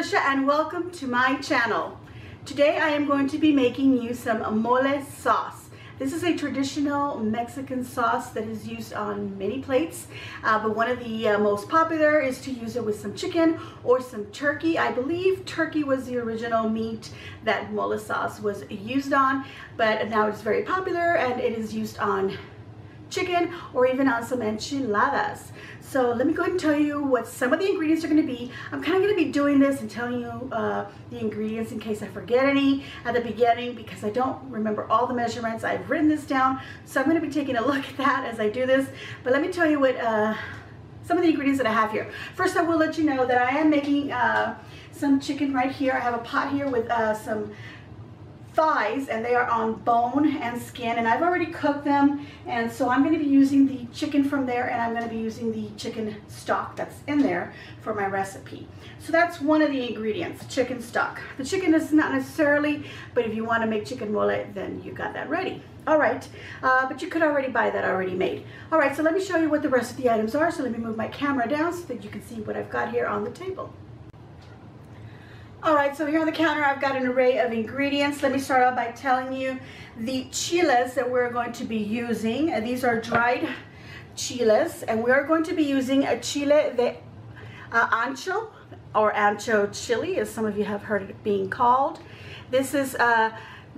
Patricia and welcome to my channel. Today I am going to be making you some mole sauce. This is a traditional Mexican sauce that is used on many plates, uh, but one of the uh, most popular is to use it with some chicken or some turkey. I believe turkey was the original meat that mole sauce was used on, but now it's very popular and it is used on chicken or even on some enchiladas. So let me go ahead and tell you what some of the ingredients are going to be. I'm kind of going to be doing this and telling you uh, the ingredients in case I forget any at the beginning because I don't remember all the measurements. I've written this down, so I'm going to be taking a look at that as I do this. But let me tell you what uh, some of the ingredients that I have here. First, I will let you know that I am making uh, some chicken right here. I have a pot here with uh, some thighs and they are on bone and skin and I've already cooked them and so I'm going to be using the chicken from there and I'm going to be using the chicken stock that's in there for my recipe. So that's one of the ingredients, chicken stock. The chicken is not necessarily, but if you want to make chicken mole, then you got that ready. All right, uh, but you could already buy that already made. All right, so let me show you what the rest of the items are. So let me move my camera down so that you can see what I've got here on the table. All right, so here on the counter, I've got an array of ingredients. Let me start off by telling you the chiles that we're going to be using. Uh, these are dried chiles, and we are going to be using a chile de uh, ancho, or ancho chili, as some of you have heard it being called. This is uh,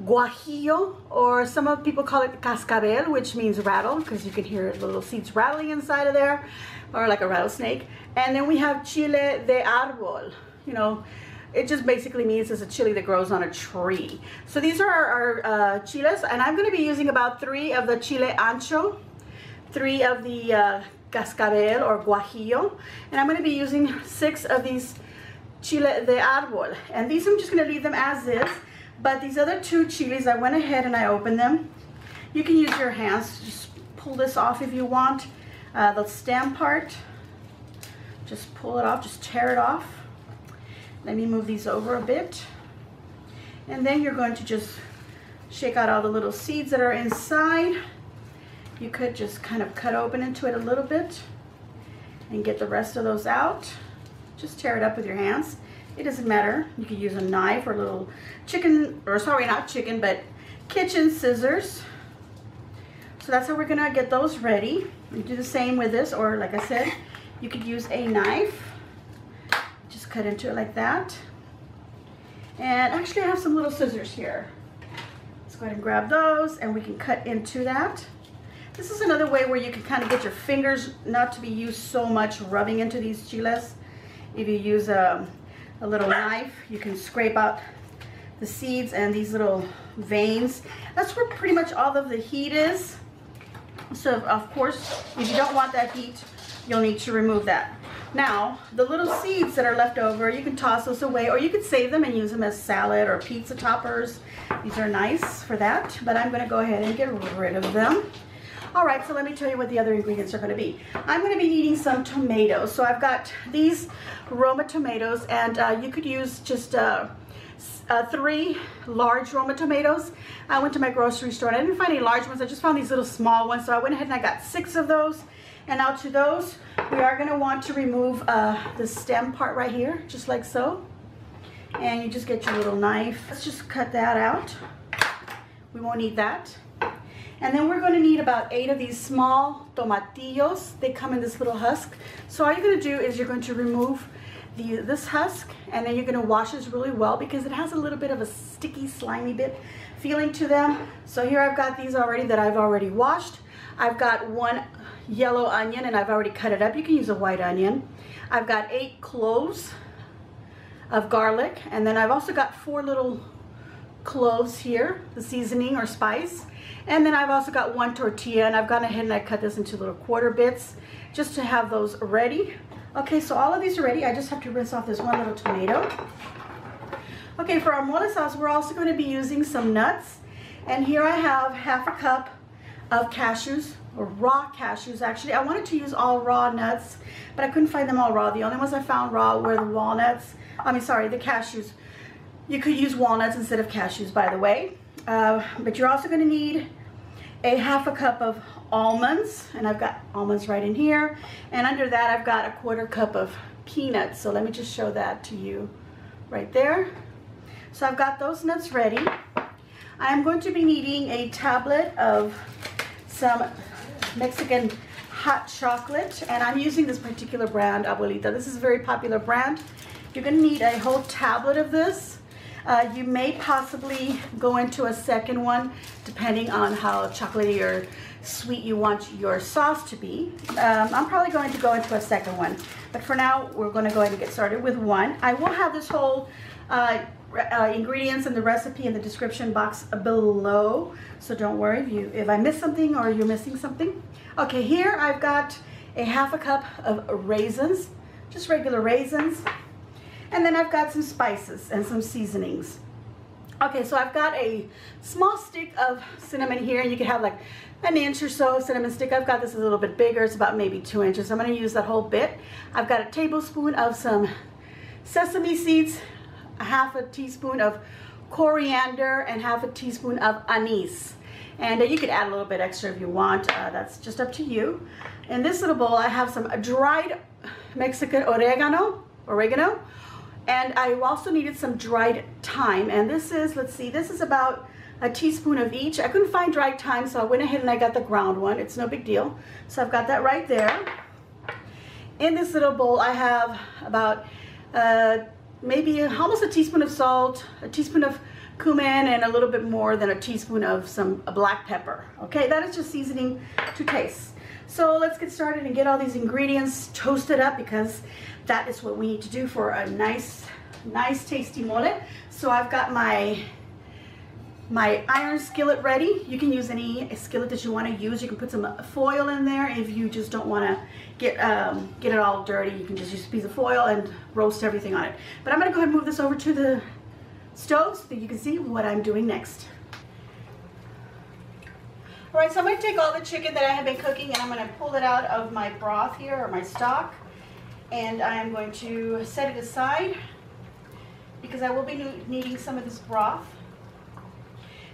guajillo, or some of people call it cascabel, which means rattle, because you can hear little seeds rattling inside of there, or like a rattlesnake. And then we have chile de árbol, you know, it just basically means it's a chili that grows on a tree. So these are our, our uh, chiles, and I'm going to be using about three of the chile ancho, three of the uh, cascabel or guajillo, and I'm going to be using six of these chile de árbol. And these I'm just going to leave them as is, but these other two chilies, I went ahead and I opened them. You can use your hands, just pull this off if you want. Uh, the stem part, just pull it off, just tear it off. Let me move these over a bit. And then you're going to just shake out all the little seeds that are inside. You could just kind of cut open into it a little bit and get the rest of those out. Just tear it up with your hands. It doesn't matter. You could use a knife or a little chicken, or sorry, not chicken, but kitchen scissors. So that's how we're gonna get those ready. You do the same with this, or like I said, you could use a knife cut into it like that. And actually I have some little scissors here. Let's go ahead and grab those and we can cut into that. This is another way where you can kind of get your fingers not to be used so much rubbing into these chiles. If you use a, a little knife, you can scrape out the seeds and these little veins. That's where pretty much all of the heat is. So of course, if you don't want that heat, you'll need to remove that. Now, the little seeds that are left over, you can toss those away or you could save them and use them as salad or pizza toppers. These are nice for that, but I'm gonna go ahead and get rid of them. All right, so let me tell you what the other ingredients are gonna be. I'm gonna be needing some tomatoes. So I've got these Roma tomatoes and uh, you could use just uh, uh, three large Roma tomatoes. I went to my grocery store and I didn't find any large ones. I just found these little small ones. So I went ahead and I got six of those. And now to those, we are gonna want to remove uh, the stem part right here, just like so. And you just get your little knife. Let's just cut that out. We won't need that. And then we're gonna need about eight of these small tomatillos. They come in this little husk. So all you're gonna do is you're going to remove the, this husk and then you're gonna wash this really well because it has a little bit of a sticky, slimy bit feeling to them. So here I've got these already that I've already washed. I've got one yellow onion and I've already cut it up. You can use a white onion. I've got eight cloves of garlic and then I've also got four little cloves here, the seasoning or spice. And then I've also got one tortilla and I've gone ahead and I cut this into little quarter bits just to have those ready. Okay, so all of these are ready. I just have to rinse off this one little tomato. Okay, for our mole sauce, we're also going to be using some nuts. And here I have half a cup of cashews, raw cashews actually. I wanted to use all raw nuts, but I couldn't find them all raw. The only ones I found raw were the walnuts. I mean, sorry, the cashews. You could use walnuts instead of cashews, by the way. Uh, but you're also gonna need a half a cup of almonds, and I've got almonds right in here. And under that, I've got a quarter cup of peanuts. So let me just show that to you right there. So I've got those nuts ready. I'm going to be needing a tablet of some Mexican hot chocolate and I'm using this particular brand, Abuelita. This is a very popular brand. You're gonna need a whole tablet of this. Uh, you may possibly go into a second one depending on how chocolatey or sweet you want your sauce to be. Um, I'm probably going to go into a second one, but for now we're going to go ahead and get started with one. I will have this whole uh, uh, ingredients and the recipe in the description box below, so don't worry if you if I miss something or you're missing something. Okay, here I've got a half a cup of raisins, just regular raisins. And then I've got some spices and some seasonings. Okay, so I've got a small stick of cinnamon here, and you can have like an inch or so cinnamon stick. I've got this a little bit bigger. It's about maybe two inches. I'm going to use that whole bit. I've got a tablespoon of some sesame seeds, half a teaspoon of coriander, and half a teaspoon of anise. And uh, you could add a little bit extra if you want. Uh, that's just up to you. In this little bowl, I have some dried Mexican oregano, oregano, and I also needed some dried thyme. And this is, let's see, this is about a teaspoon of each. I couldn't find dried thyme, so I went ahead and I got the ground one. It's no big deal. So I've got that right there. In this little bowl, I have about uh, maybe almost a teaspoon of salt, a teaspoon of cumin, and a little bit more than a teaspoon of some black pepper. Okay, that is just seasoning to taste. So let's get started and get all these ingredients toasted up because that is what we need to do for a nice, nice tasty mole. So I've got my my iron skillet ready. You can use any skillet that you want to use. You can put some foil in there if you just don't want to get um, get it all dirty. You can just use a piece of foil and roast everything on it. But I'm going to go ahead and move this over to the stove so that you can see what I'm doing next. All right, so I'm going to take all the chicken that I have been cooking and I'm going to pull it out of my broth here or my stock and I'm going to set it aside because I will be needing some of this broth.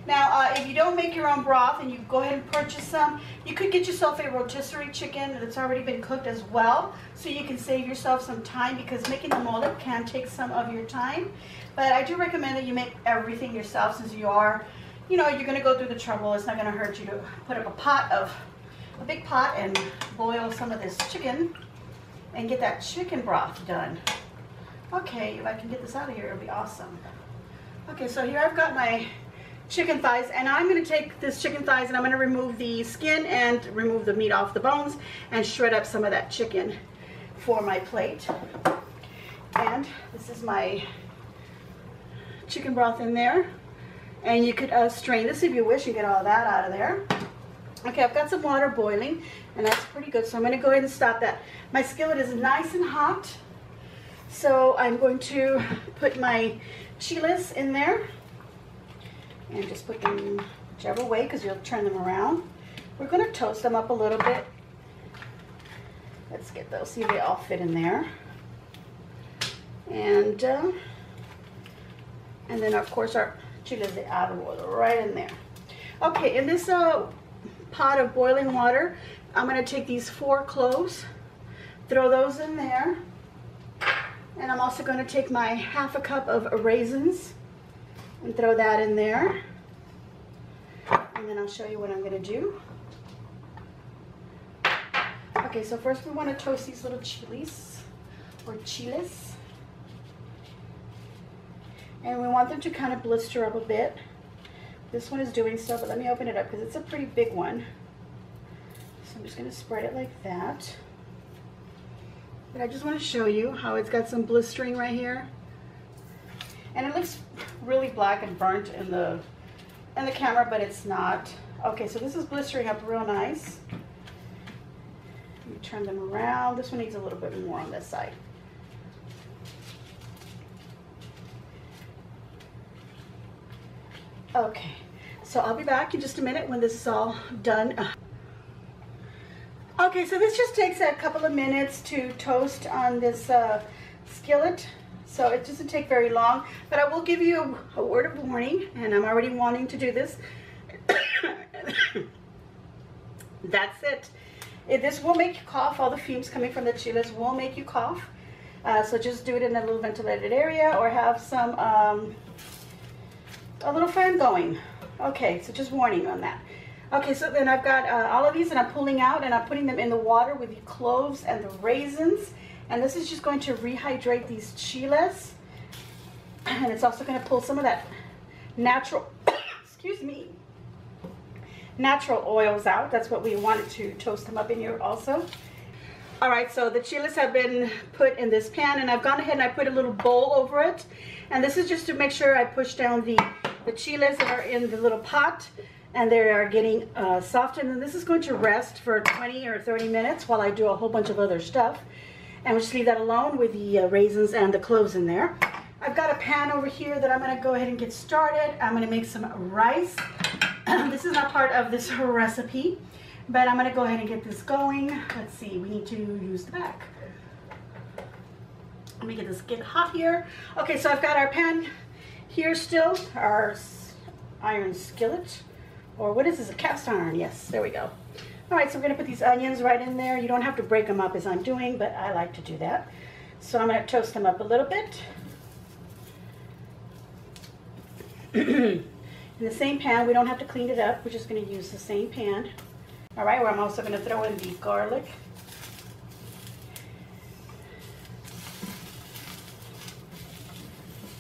Now, uh, if you don't make your own broth and you go ahead and purchase some, you could get yourself a rotisserie chicken that's already been cooked as well, so you can save yourself some time because making the mole can take some of your time. But I do recommend that you make everything yourself since you are, you know, you're going to go through the trouble. It's not going to hurt you to put up a pot of, a big pot and boil some of this chicken and get that chicken broth done. Okay, if I can get this out of here, it'll be awesome. Okay, so here I've got my chicken thighs and I'm going to take this chicken thighs and I'm going to remove the skin and remove the meat off the bones and shred up some of that chicken for my plate. And this is my chicken broth in there. And you could uh, strain this if you wish and get all that out of there. Okay, I've got some water boiling and that's pretty good. So I'm going to go ahead and stop that. My skillet is nice and hot. So I'm going to put my chiles in there and just put them whichever way because you'll turn them around. We're going to toast them up a little bit. Let's get those, see if they all fit in there. And, uh, and then of course our chiles de árbol right in there. Okay, in this uh, pot of boiling water, I'm going to take these four cloves, throw those in there. And I'm also going to take my half a cup of raisins and throw that in there. And then I'll show you what I'm going to do. Okay, so first we want to toast these little chilies or chiles. And we want them to kind of blister up a bit. This one is doing so, but let me open it up because it's a pretty big one. So I'm just going to spread it like that. But I just want to show you how it's got some blistering right here. And it looks really black and burnt in the in the camera, but it's not. Okay, so this is blistering up real nice. Let me turn them around. This one needs a little bit more on this side. Okay, so I'll be back in just a minute when this is all done. Okay, so this just takes a couple of minutes to toast on this uh, skillet. So it doesn't take very long, but I will give you a, a word of warning, and I'm already wanting to do this. That's it. it. This will make you cough. All the fumes coming from the chiles will make you cough. Uh, so just do it in a little ventilated area or have some, um, a little fan going. Okay, so just warning on that. Okay, so then I've got uh, all of these and I'm pulling out and I'm putting them in the water with the cloves and the raisins. And this is just going to rehydrate these chiles. And it's also going to pull some of that natural, excuse me, natural oils out. That's what we wanted to toast them up in here also. All right, so the chiles have been put in this pan and I've gone ahead and I put a little bowl over it. And this is just to make sure I push down the, the chiles that are in the little pot and they are getting uh, soft. And this is going to rest for 20 or 30 minutes while I do a whole bunch of other stuff. And we'll just leave that alone with the uh, raisins and the cloves in there. I've got a pan over here that I'm gonna go ahead and get started. I'm gonna make some rice. this is not part of this recipe, but I'm gonna go ahead and get this going. Let's see, we need to use the back. Let me get this get hot here. Okay, so I've got our pan here still, our iron skillet, or what is this, a cast iron? Yes, there we go. All right, so we're gonna put these onions right in there. You don't have to break them up as I'm doing, but I like to do that. So I'm gonna toast them up a little bit. in the same pan, we don't have to clean it up. We're just going to use the same pan. All right, where I'm also going to throw in the garlic.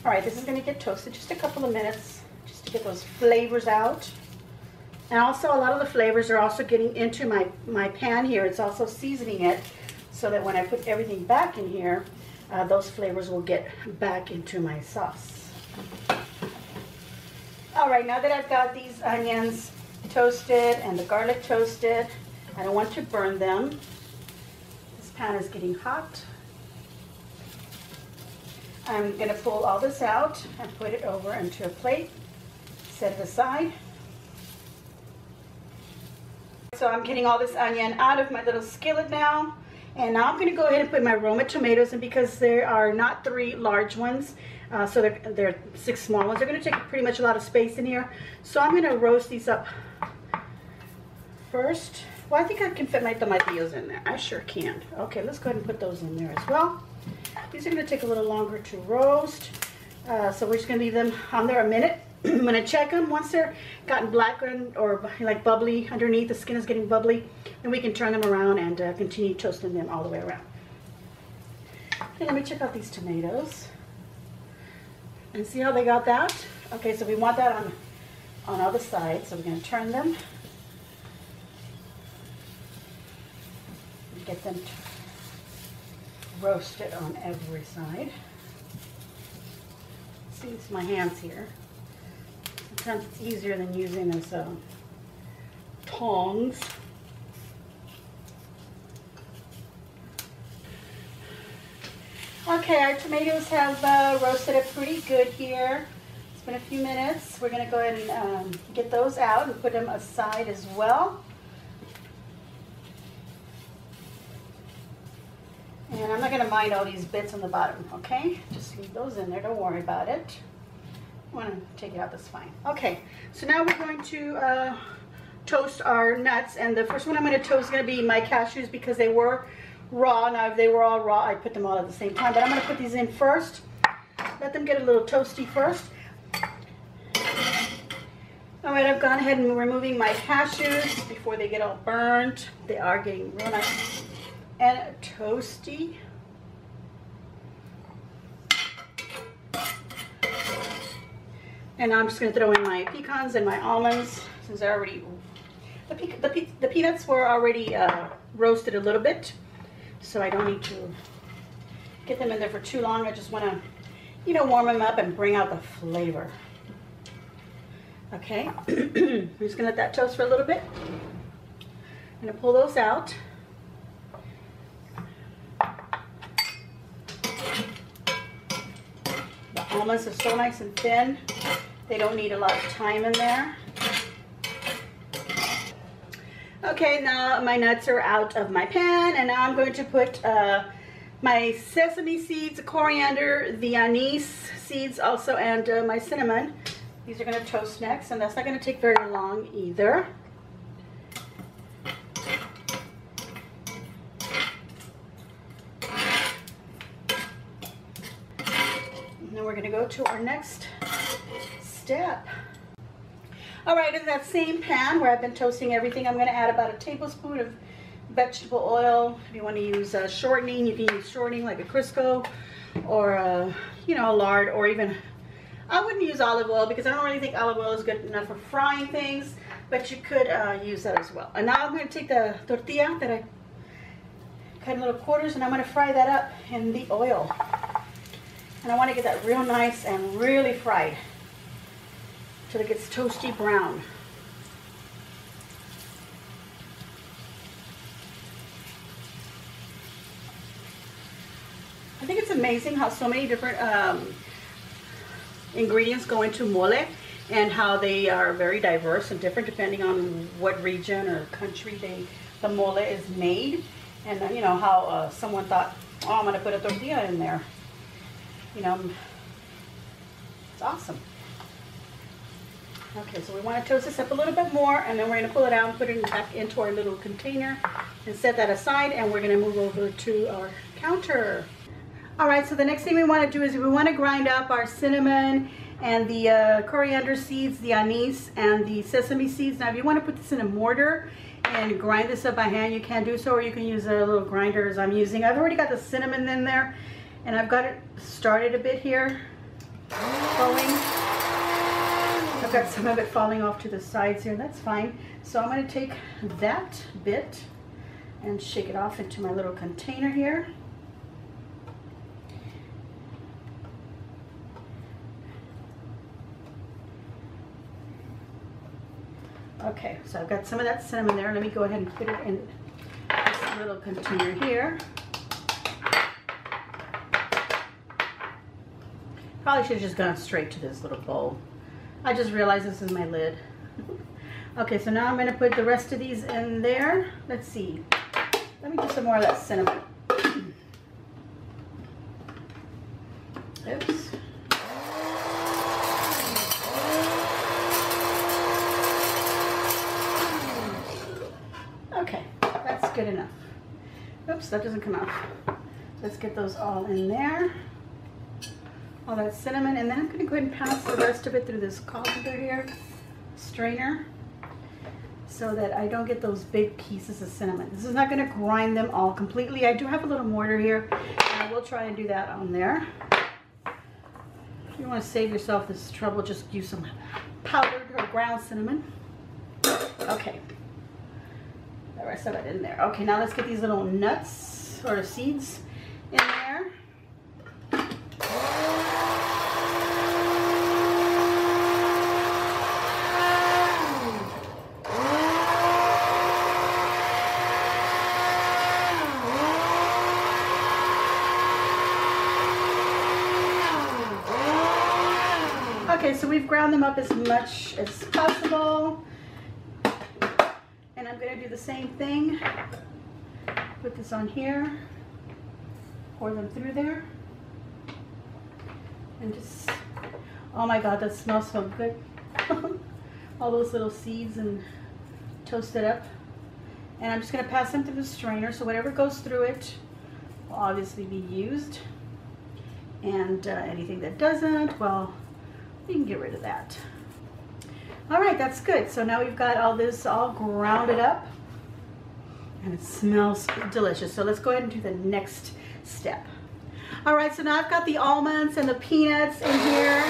All right, this is going to get toasted just a couple of minutes just to get those flavors out. And also a lot of the flavors are also getting into my, my pan here. It's also seasoning it so that when I put everything back in here, uh, those flavors will get back into my sauce. All right, now that I've got these onions toasted and the garlic toasted, I don't want to burn them. This pan is getting hot. I'm gonna pull all this out and put it over into a plate, set it aside. So I'm getting all this onion out of my little skillet now. And now I'm gonna go ahead and put my Roma tomatoes in because there are not three large ones. Uh, so they're, they're six small ones. They're going to take pretty much a lot of space in here. So I'm going to roast these up first. Well, I think I can fit my tomatillos in there. I sure can. Okay, let's go ahead and put those in there as well. These are going to take a little longer to roast. Uh, so we're just going to leave them on there a minute. I'm to check them. Once they're gotten black or like bubbly underneath, the skin is getting bubbly, then we can turn them around and uh, continue toasting them all the way around. Okay, let me check out these tomatoes. And see how they got that? Okay, so we want that on, on all the sides. So we're to turn them. Get them roasted on every side. See, it's my hands here. Sometimes it's easier than using those uh, tongs. Okay, our tomatoes have uh, roasted up pretty good here. It's been a few minutes. We're going to go ahead and um, get those out and put them aside as well. And I'm not going to mind all these bits on the bottom, okay? Just leave those in there. Don't worry about it. I want to take it out, that's fine. Okay, so now we're going to uh, toast our nuts. And the first one I'm going to toast is going to be my cashews because they were raw. Now, if they were all raw, I'd put them all at the same time. But I'm going to put these in first. Let them get a little toasty first. All right, I've gone ahead and removing my cashews before they get all burnt. They are getting real nice and toasty. And I'm just going to throw in my pecans and my almonds since they're already, the, pe the, pe the peanuts were already uh, roasted a little bit so I don't need to get them in there for too long. I just want to, you know, warm them up and bring out the flavor. Okay, I'm just going to let that toast for a little bit. I'm going to pull those out. The almonds are so nice and thin. They don't need a lot of time in there. Okay, now my nuts are out of my pan, and now I'm going to put uh, my sesame seeds, coriander, the anise seeds also, and uh, my cinnamon. These are going to toast next, and that's not going to take very long either. And then we're gonna go to our next step. All right, in that same pan where I've been toasting everything, I'm gonna add about a tablespoon of vegetable oil. If you wanna use uh, shortening, you can use shortening like a Crisco or, uh, you know, a lard or even, I wouldn't use olive oil because I don't really think olive oil is good enough for frying things, but you could uh, use that as well. And now I'm gonna take the tortilla that I cut in little quarters and I'm gonna fry that up in the oil. And I wanna get that real nice and really fried till it gets toasty brown. I think it's amazing how so many different um, ingredients go into mole and how they are very diverse and different depending on what region or country they the mole is made. And you know how uh, someone thought, oh, I'm gonna put a tortilla in there. You know, it's awesome. Okay, so we want to toast this up a little bit more and then we're going to pull it out and put it back into our little container and set that aside and we're going to move over to our counter. Alright, so the next thing we want to do is we want to grind up our cinnamon and the uh, coriander seeds, the anise, and the sesame seeds. Now if you want to put this in a mortar and grind this up by hand, you can do so or you can use a little grinder as I'm using. I've already got the cinnamon in there and I've got it started a bit here going. I've got some of it falling off to the sides here, that's fine. So I'm going to take that bit and shake it off into my little container here. Okay, so I've got some of that cinnamon there. Let me go ahead and put it in this little container here. Probably should have just gone straight to this little bowl. I just realized this is my lid. okay, so now I'm going to put the rest of these in there. Let's see. Let me do some more of that cinnamon. Oops. Okay, that's good enough. Oops, that doesn't come out. Let's get those all in there all that cinnamon. And then I'm going to go ahead and pass the rest of it through this colander here, strainer, so that I don't get those big pieces of cinnamon. This is not going to grind them all completely. I do have a little mortar here, and I will try and do that on there. If you want to save yourself this trouble, just use some powdered or ground cinnamon. Okay. The rest of it in there. Okay, now let's get these little nuts or seeds in there. Okay, so we've ground them up as much as possible. And I'm going to do the same thing. Put this on here. Pour them through there. And just, oh my god, that smells so good. All those little seeds and toasted up. And I'm just going to pass them through the strainer. So whatever goes through it will obviously be used. And uh, anything that doesn't, well, you can get rid of that. All right, that's good. So now we've got all this all grounded up and it smells delicious. So let's go ahead and do the next step. All right, so now I've got the almonds and the peanuts in here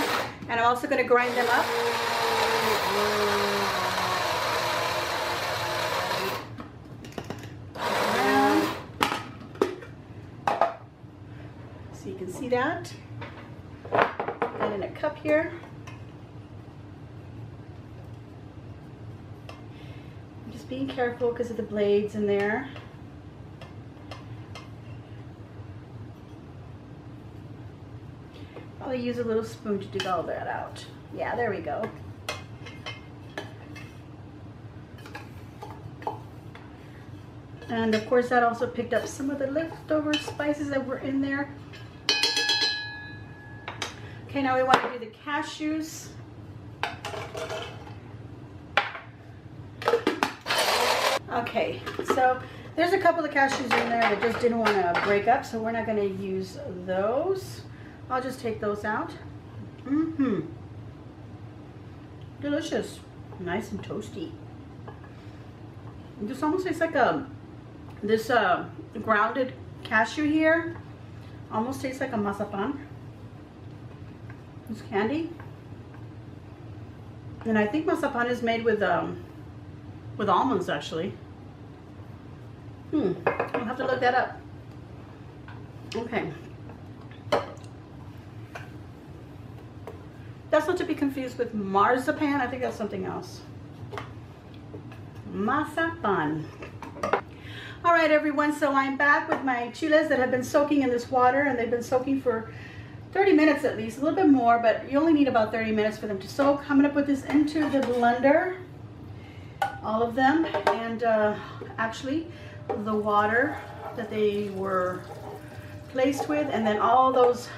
and I'm also gonna grind them up. So you can see that. In a cup here. I'm just being careful because of the blades in there. Probably use a little spoon to dig all that out. Yeah, there we go. And of course that also picked up some of the leftover spices that were in there. Okay, now we want to do the cashews. Okay, so there's a couple of cashews in there that just didn't want to break up, so we're not going to use those. I'll just take those out. Mm-hmm. Delicious. Nice and toasty. This almost tastes like a, this uh, grounded cashew here. Almost tastes like a mazapan. It's candy. And I think mazapan is made with um, with almonds actually. Hmm, I'll have to look that up. Okay. That's not to be confused with marzipan. I think that's something else. Mazapan. All right, everyone, so I'm back with my chiles that have been soaking in this water and they've been soaking for 30 minutes at least, a little bit more, but you only need about 30 minutes for them to soak. I'm gonna put this into the blender, all of them, and uh, actually the water that they were placed with, and then all those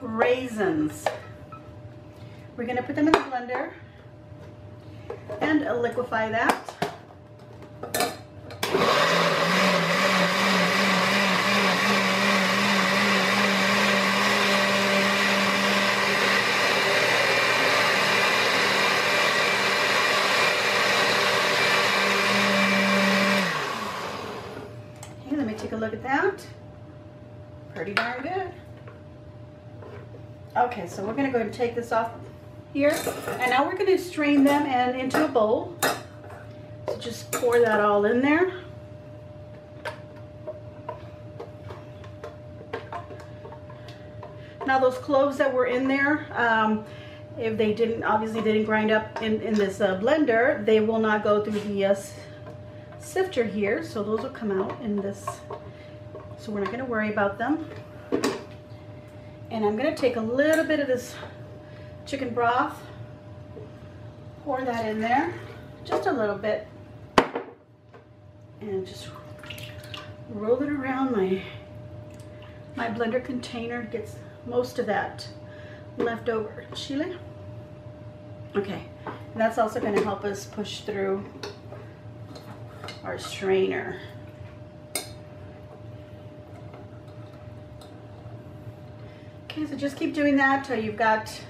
raisins. We're gonna put them in the blender and liquefy that. look at that. Pretty darn good. Okay, so we're gonna go ahead and take this off here. And now we're gonna strain them and into a bowl. So just pour that all in there. Now those cloves that were in there, um, if they didn't, obviously didn't grind up in, in this uh, blender, they will not go through the uh, sifter here. So those will come out in this so we're not gonna worry about them. And I'm gonna take a little bit of this chicken broth, pour that in there, just a little bit, and just roll it around my, my blender container, gets most of that leftover chile. Okay, and that's also gonna help us push through our strainer. So just keep doing that till you've got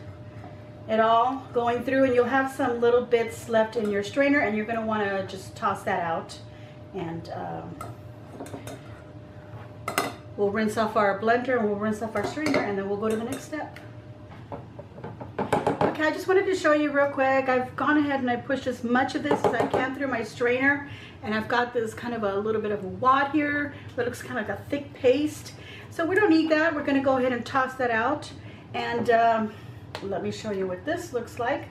it all going through and you'll have some little bits left in your strainer and you're gonna wanna just toss that out and um, we'll rinse off our blender and we'll rinse off our strainer and then we'll go to the next step. Okay, I just wanted to show you real quick. I've gone ahead and I pushed as much of this as I can through my strainer and I've got this kind of a little bit of a wad here that looks kind of like a thick paste so we don't need that. We're gonna go ahead and toss that out. And um, let me show you what this looks like.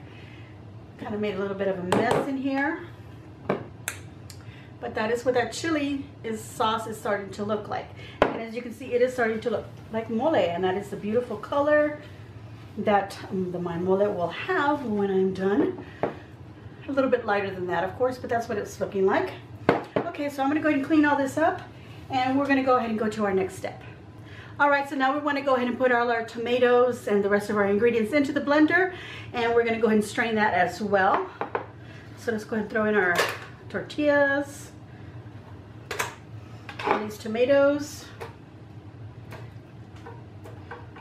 Kind of made a little bit of a mess in here. But that is what that chili is sauce is starting to look like. And as you can see, it is starting to look like mole. And that is the beautiful color that um, the, my mole will have when I'm done. A little bit lighter than that, of course, but that's what it's looking like. Okay, so I'm gonna go ahead and clean all this up and we're gonna go ahead and go to our next step. All right, so now we want to go ahead and put all our tomatoes and the rest of our ingredients into the blender and we're going to go ahead and strain that as well. So let's go ahead and throw in our tortillas, and these tomatoes.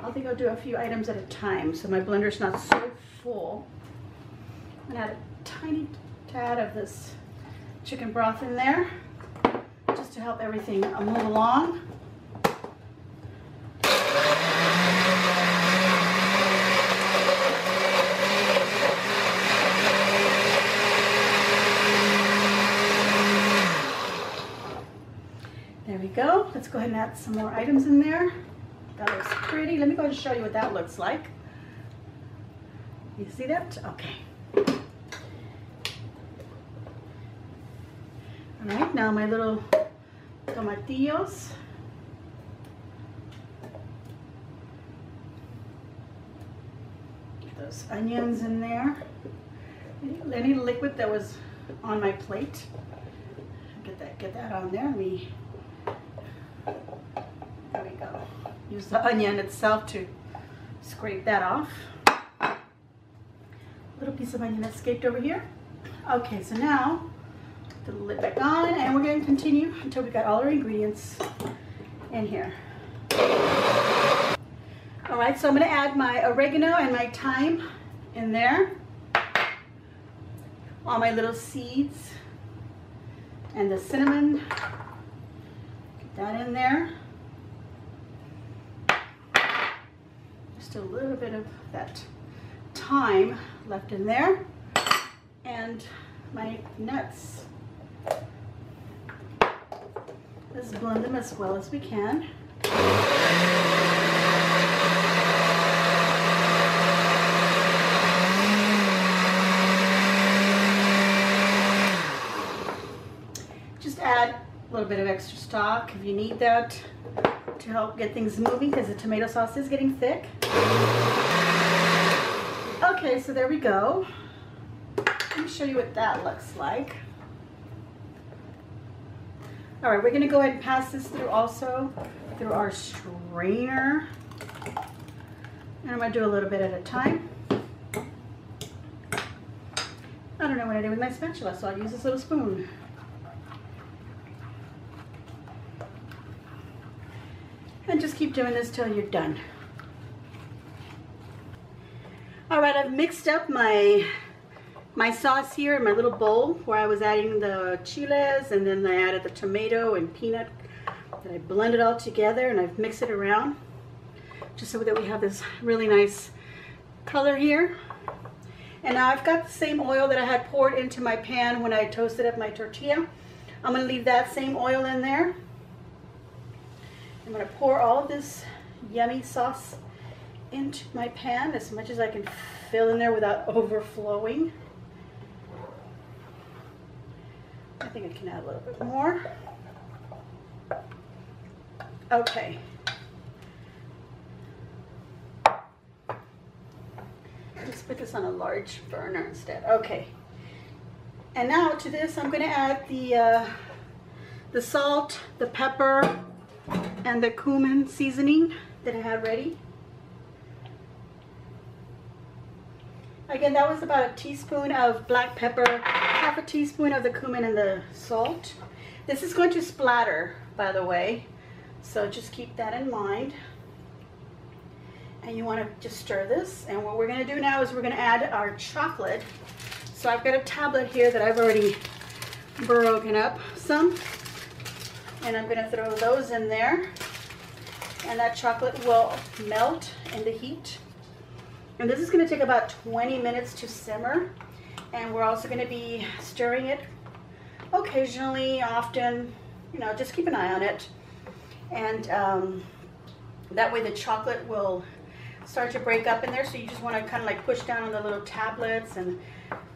I think I'll do a few items at a time so my blender's not so full. I'm gonna add a tiny tad of this chicken broth in there just to help everything move along. go. Let's go ahead and add some more items in there. That looks pretty. Let me go and show you what that looks like. You see that? Okay. All right, now my little tomatillos. Get those onions in there. Any liquid that was on my plate. Get that, get that on there. Let me there we go. Use the onion itself to scrape that off. Little piece of onion escaped over here. Okay, so now the lid back on and we're going to continue until we got all our ingredients in here. All right, so I'm gonna add my oregano and my thyme in there. All my little seeds and the cinnamon. Get that in there. Just a little bit of that thyme left in there. And my nuts. Let's blend them as well as we can. Just add a little bit of extra stock if you need that to help get things moving because the tomato sauce is getting thick. Okay, so there we go. Let me show you what that looks like. All right, we're gonna go ahead and pass this through also through our strainer. And I'm gonna do a little bit at a time. I don't know what I did with my spatula, so I'll use this little spoon. And just keep doing this till you're done. All right, I've mixed up my my sauce here in my little bowl where I was adding the chiles and then I added the tomato and peanut that I blended all together and I've mixed it around just so that we have this really nice color here. And now I've got the same oil that I had poured into my pan when I toasted up my tortilla. I'm gonna leave that same oil in there. I'm gonna pour all of this yummy sauce into my pan as much as I can fill in there without overflowing. I think I can add a little bit more. Okay. Let's put this on a large burner instead. Okay. And now to this, I'm to add the uh, the salt, the pepper, and the cumin seasoning that I had ready. Again, that was about a teaspoon of black pepper, half a teaspoon of the cumin and the salt. This is going to splatter, by the way, so just keep that in mind. And you want to just stir this. And what we're going to do now is we're going to add our chocolate. So I've got a tablet here that I've already broken up some. And I'm going to throw those in there. And that chocolate will melt in the heat. And this is going to take about 20 minutes to simmer. And we're also going to be stirring it occasionally, often, you know, just keep an eye on it. And um, that way the chocolate will start to break up in there. So you just want to kind of like push down on the little tablets and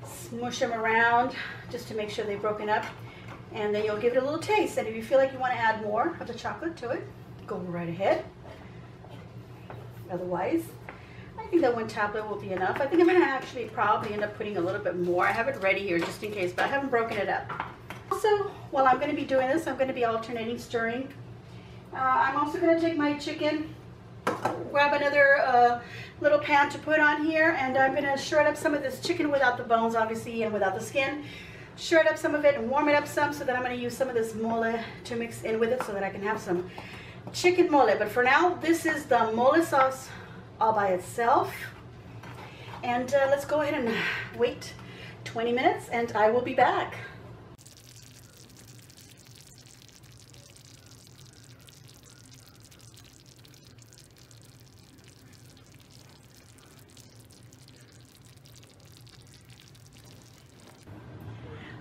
smush them around just to make sure they've broken up. And then you'll give it a little taste. And if you feel like you want to add more of the chocolate to it, go right ahead. Otherwise, I think that one tablet will be enough. I think I'm going to actually probably end up putting a little bit more. I have it ready here just in case, but I haven't broken it up. Also, while I'm going to be doing this, I'm going to be alternating stirring. Uh, I'm also going to take my chicken, grab another uh, little pan to put on here, and I'm going to shred up some of this chicken without the bones, obviously, and without the skin. Shred up some of it and warm it up some so that I'm going to use some of this mole to mix in with it so that I can have some chicken mole. But for now, this is the mole sauce all by itself. And uh, let's go ahead and wait 20 minutes and I will be back.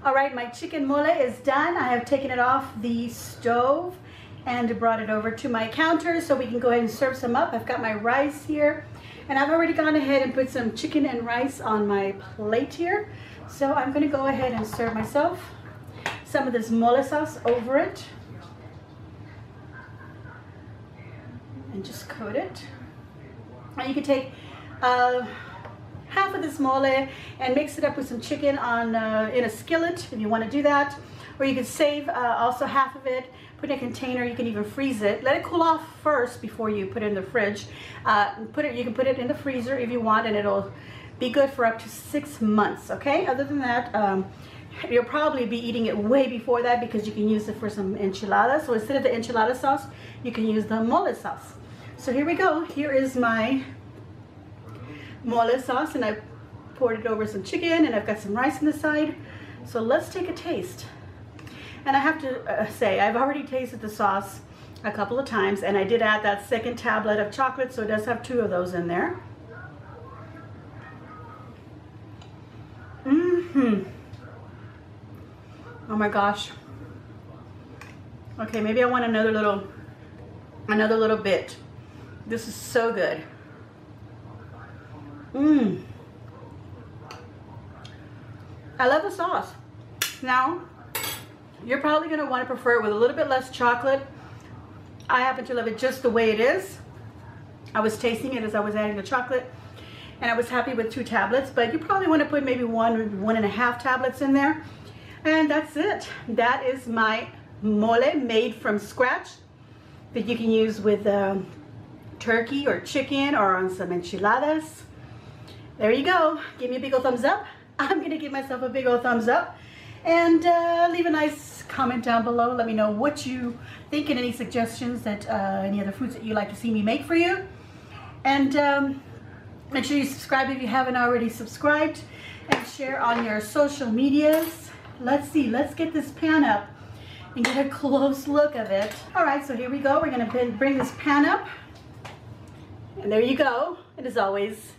All right, my chicken mole is done. I have taken it off the stove and brought it over to my counter so we can go ahead and serve some up. I've got my rice here and I've already gone ahead and put some chicken and rice on my plate here. So I'm gonna go ahead and serve myself some of this mole sauce over it. And just coat it. And you can take uh, half of this mole and mix it up with some chicken on uh, in a skillet if you want to do that. Or you can save uh, also half of it put in a container. You can even freeze it. Let it cool off first before you put it in the fridge. Uh, put it. You can put it in the freezer if you want, and it'll be good for up to six months. Okay. Other than that, um, you'll probably be eating it way before that because you can use it for some enchiladas. So instead of the enchilada sauce, you can use the mole sauce. So here we go. Here is my mole sauce and I poured it over some chicken and I've got some rice on the side. So let's take a taste. And I have to uh, say, I've already tasted the sauce a couple of times and I did add that second tablet of chocolate so it does have two of those in there. Mm-hmm. Oh my gosh. Okay, maybe I want another little, another little bit. This is so good. Mmm. I love the sauce. Now, you're probably gonna wanna prefer it with a little bit less chocolate. I happen to love it just the way it is. I was tasting it as I was adding the chocolate and I was happy with two tablets, but you probably wanna put maybe one, one and a half tablets in there. And that's it. That is my mole made from scratch that you can use with um, turkey or chicken or on some enchiladas. There you go. Give me a big old thumbs up. I'm gonna give myself a big old thumbs up and uh, leave a nice comment down below. Let me know what you think and any suggestions that uh, any other foods that you like to see me make for you. And um, make sure you subscribe if you haven't already subscribed and share on your social medias. Let's see, let's get this pan up and get a close look of it. All right, so here we go. We're gonna bring this pan up. And there you go. And as always,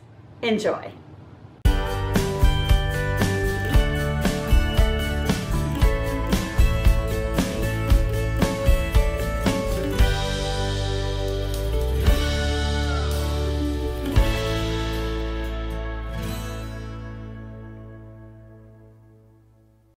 enjoy.